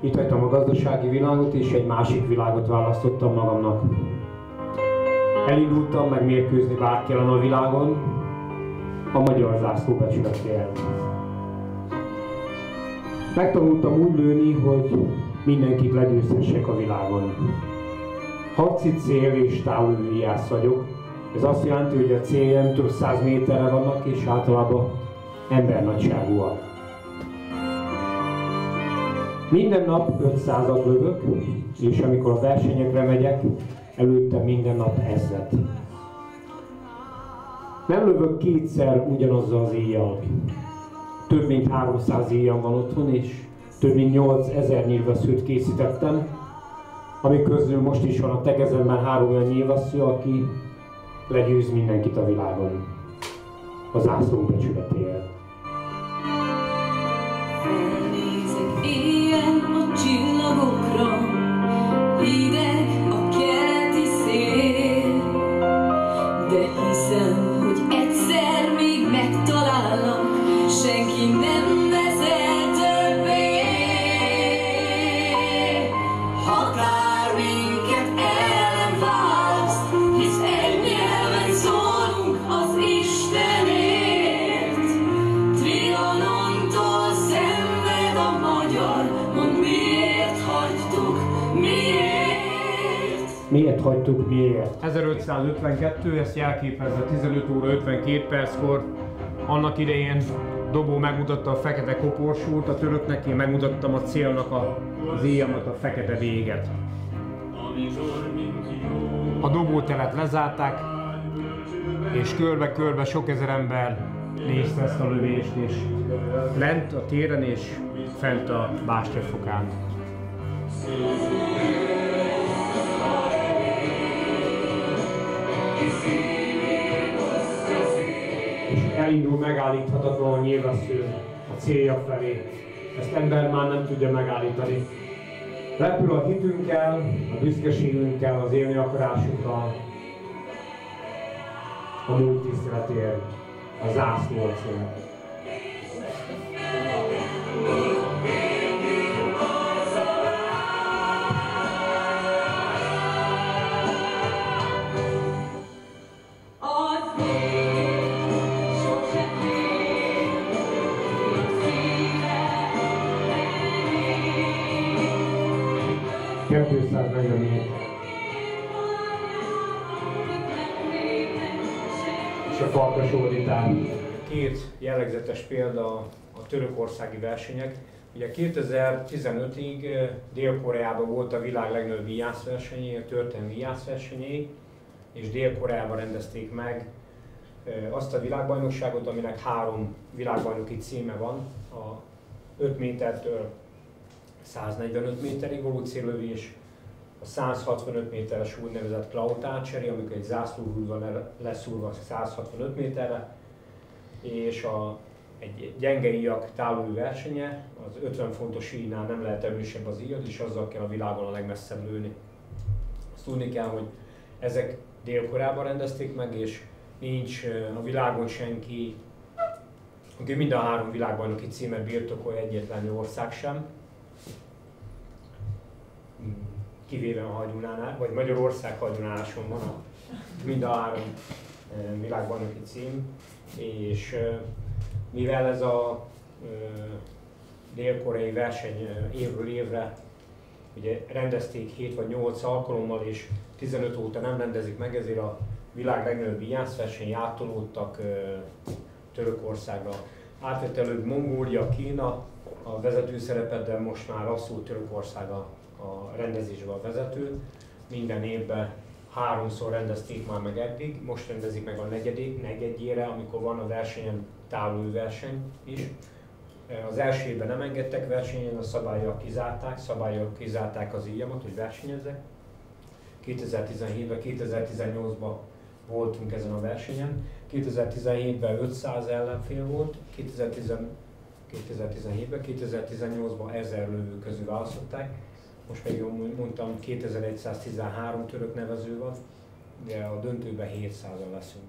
Itt hagytam a gazdasági világot, és egy másik világot választottam magamnak. Elindultam meg mérkőzni bárki ellen a világon, a magyar zászló becsületéért. Megtanultam úgy lőni, hogy mindenkit legyőzhessek a világon. Harci cél és távlőviász vagyok. Ez azt jelenti, hogy a céljem több száz méterre vannak, és általában embernagyságúak. Minden nap 500-at lövök, és amikor a versenyekre megyek, előtte minden nap ezret. Nem lövök kétszer ugyanazzal az éjjel. Több mint 300 éjjel van otthon, és több mint 8000 nyilvesszőt készítettem, ami közül most is van a tegezemben három olyan nyilvessző, aki legyőz mindenkit a világon. Az ászló becsületéért. Miért hagytuk, miért? 1552, ezt jelképezze 15 óra 52 perckor. Annak idején Dobó megmutatta a fekete koporsót a töröknek, én megmutattam a célnak a, az éjjamat, a fekete véget. A dobótelet lezárták, és körbe-körbe sok ezer ember nézte ezt a lövést, és lent a téren és fent a bástyafokán. Elindul megállíthatatlan nyilvessző a célja felé. Ezt ember már nem tudja megállítani. Repül a hitünkkel, a büszkeségünkkel, az élni akarásunkkal, a múlt tiszteletért, a zászló cél. és a farkas ordítán. Két jellegzetes példa a törökországi versenyek. Ugye 2015-ig Dél-Koreában volt a világ legnagyobb vigyászversenyé, a történelmi vigyászversenyé, és Dél-Koreában rendezték meg azt a világbajnokságot, aminek három világbajnoki címe van, a 5 métertől 145 méterig való céllövés, a 165 méteres úgynevezett cloud archery, amikor egy zászlóhúd van leszúrva 165 méterre, és a, egy gyenge íjak távlő versenye, az 50 fontos íjnál nem lehet erősebb az íjad, és azzal kell a világon a legmesszebb lőni. Azt tudni kell, hogy ezek Dél-Koreában rendezték meg, és nincs a világon senki, aki mind a három világbajnoki címet birtokol egyetlen ország sem. Kivéve a hagyunánál, vagy Magyarország hagyunáláson van a, mind a három világbajnoki cím, és mivel ez a dél-koreai verseny évről évre ugye rendezték 7 vagy 8 alkalommal, és 15 óta nem rendezik meg, ezért a világ legnagyobb vigyászverseny átolódtak Törökországra. Átvett előbb Mongólia, Kína a vezető szerepet, de most már abszolút Törökország a a rendezésbe a vezető. Minden évben háromszor rendezték már meg eddig, most rendezik meg a negyedik, negyedjére, amikor van a versenyen verseny is. Az első évben nem engedtek versenyen, a szabályok kizárták, szabályok kizárták az íjamat, hogy versenyezzek. 2017-ben, 2018-ban voltunk ezen a versenyen. 2017-ben 500 ellenfél volt, 2017-ben, 2018-ban 1000 lövő közül választották, most még jól mondtam, 2113 török nevező van, de a döntőben 700-al leszünk